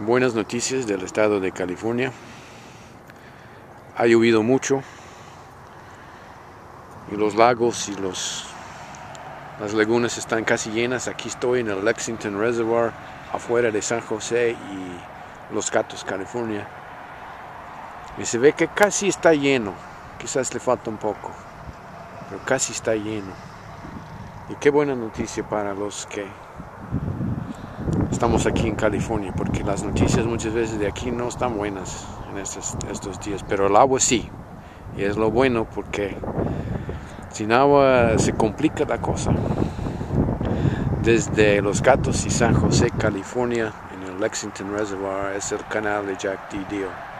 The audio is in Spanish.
Buenas noticias del estado de California. Ha llovido mucho y los lagos y los, las lagunas están casi llenas. Aquí estoy en el Lexington Reservoir, afuera de San José y Los Gatos, California. Y se ve que casi está lleno. Quizás le falta un poco, pero casi está lleno. Y qué buena noticia para los que estamos aquí en California, porque las noticias muchas veces de aquí no están buenas en estos, estos días, pero el agua sí, y es lo bueno porque sin agua se complica la cosa. Desde Los Gatos y San José, California, en el Lexington Reservoir, es el canal de Jack D. Dio.